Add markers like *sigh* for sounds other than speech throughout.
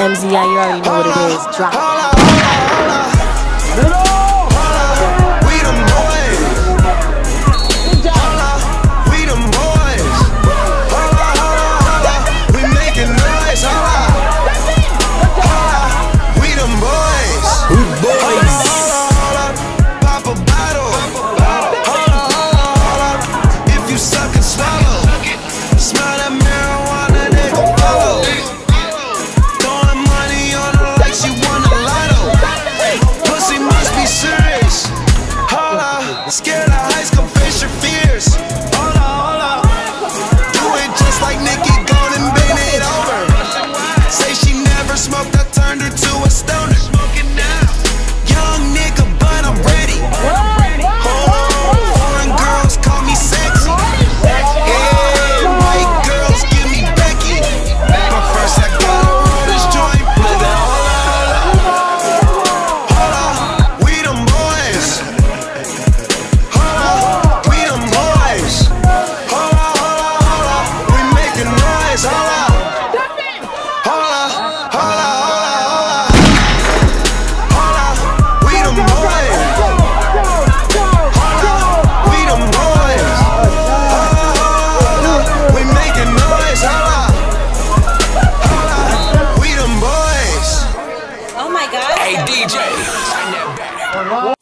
MZI, you already know what it is. Drop. Hold Hey DJ, turn that back.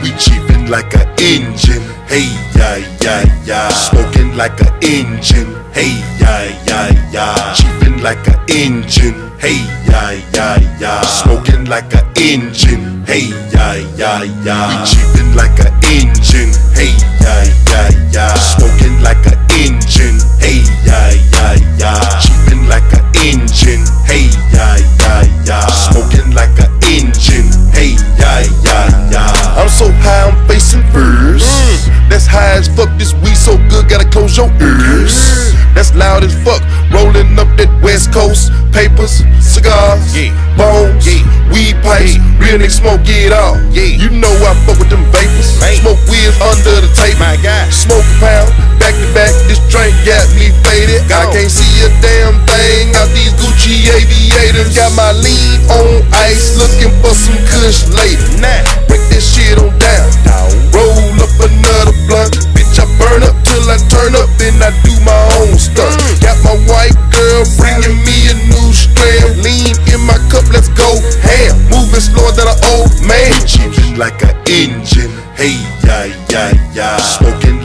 We cheapin' like an engine, hey ya ya ya. Smokin' like an engine, hey ya ya ya. Cheapin' like an engine, hey ya ya ya. Smokin' like an engine, hey ya ya ya. We cheapin' like an engine, hey ya ya ya. Smokin' like an engine, hey ya ya ya. Cheeping like an engine. Hey, yeah, yeah, yeah. Smoking like an engine. Hey, yeah, yeah, yeah. I'm so high, I'm facing first. Mm. That's high as fuck. This weed so good, gotta close your ears. Mm. That's loud as fuck. Rolling up that papers, cigars, yeah. bones, weed pipes. Real nigga smoke, get off. You know I fuck with them vapors. Smoke weeds under the table. Smoke a pound, back to back. This drink got me faded. I can't see a damn thing out these Gucci aviators. Got my lean on ice, looking for some kush later. Break this shit on down.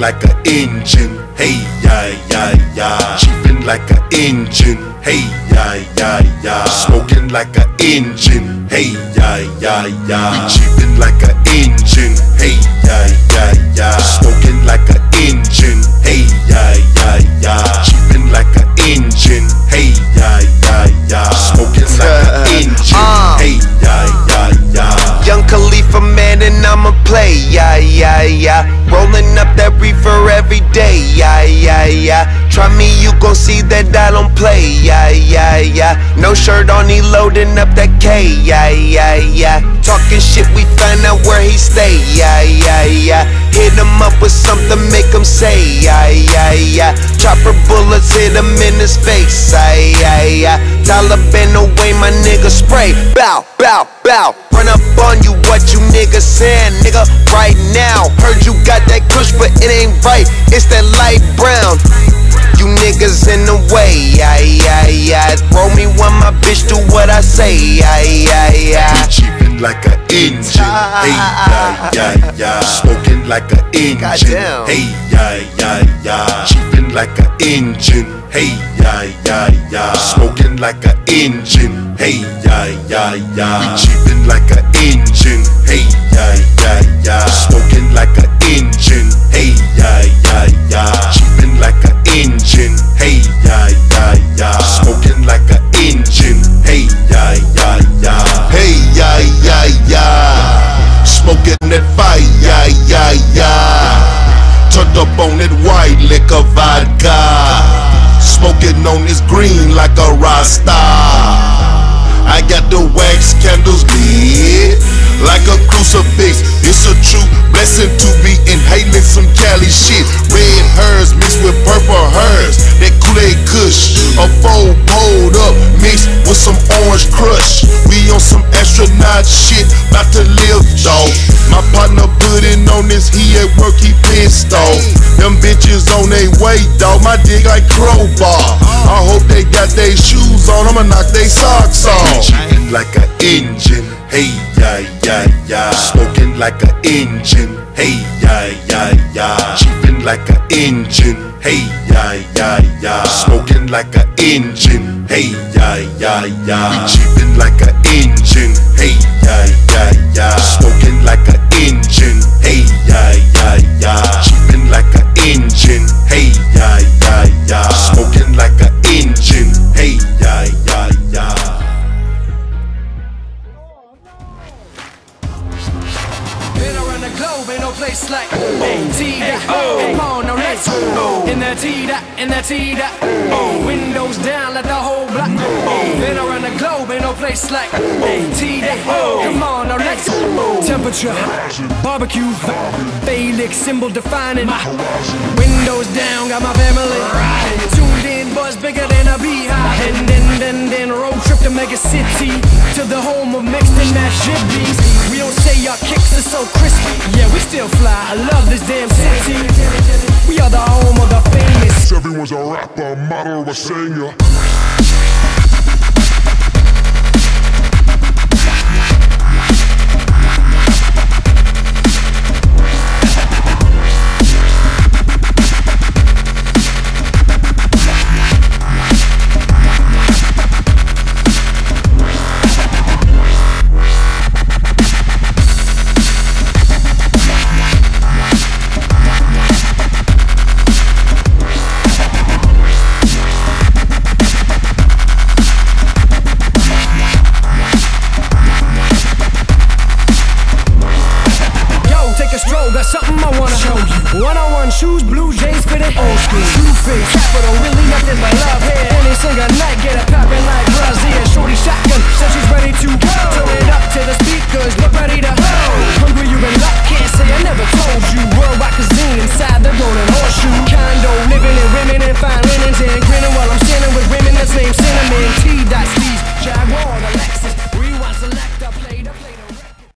Like an engine. Hey, yeah, yeah, yeah. Cheeping like an engine. Hey, yeah, yeah, yeah. Smoking like an engine. Hey, yeah, yeah, yeah. We cheeping like an engine. Hey, yeah, yeah, yeah. Smoking like an engine. Hey, yeah, yeah, yeah. Cheeping like an engine. Hey, yeah, yeah, yeah. Smoking like an *laughs* engine. Uh. Hey, yeah, yeah, yeah. Young Khalifa man and I'ma play, yeah, yeah, yeah. Rolling up that reefer every day, yeah, yeah, yeah. Try me, you gon' see that I don't play, yeah, yeah, yeah. No shirt on, he loading up that K, yeah, yeah, yeah. Talking shit, we find out where he stay, yeah, yeah, yeah. Hit him up with something, make him say, yeah, yeah, yeah. Chopper bullets hit him in his face, yeah, yeah, yeah. Taliban away, my nigga spray, bow, bow, bow. Run up on you, what you niggas saying, nigga, right now. Heard you got that kush, but it ain't right. It's that light brown. You niggas in the way, yeah, yeah, yeah. Throw me when my bitch do what I say, yeah, yeah, yeah. Cheeping like an engine. Hey, yeah, yeah, yeah. Smoking like an engine. Hey, yeah, yeah, yeah. Cheeping like an engine. Hey, yeah, yeah, yeah. Smoking like an engine. Hey, yeah, yeah, yeah. We cheeping like an engine. Hey, yeah, yeah, yeah. Smoking like an engine. Hey, yeah, yeah, yeah. Cheeping like an engine. Hey, yeah, yeah, yeah. Smoking like an engine. Hey, yeah, yeah, Rasta. I got the wax candles lit like a crucifix. It's a true blessing to be inhaling some Cali shit. Red hers mixed with purple hers. That Kool-Aid Kush, a fold pulled up mixed with some orange crush. We on some astronaut shit, about to live off. My partner putting on this, he at work, he pissed off. Them bitches on their way, dog. My dick like crowbar. I hope they got their shoes on, I'ma knock they socks off. Like an engine. Hey, yeah, yeah, yeah. Smoking like an engine. Hey, yeah, yeah, yeah. Cheeping like an engine. Hey, yeah, yeah, yeah. Smoking like an engine. Hey, yeah, yeah, yeah. We cheeping like an engine. Hey, yeah, yeah, yeah. Smoking like an engine. Hey, yeah, yeah, yeah. Cheeping like an engine. Hey, that. Come on, now let's go. Temperature, barbecue, Felix symbol defining. Windows down, got my family. Tuned in, buzz bigger than a beehive. And then, then, then, road trip to Mega City to the home of mixed and mashed jibbies. We don't say our kicks are so crispy. Yeah, we still fly. I love this damn city. We are the home of the famous. Everyone's a rapper, model, or a singer.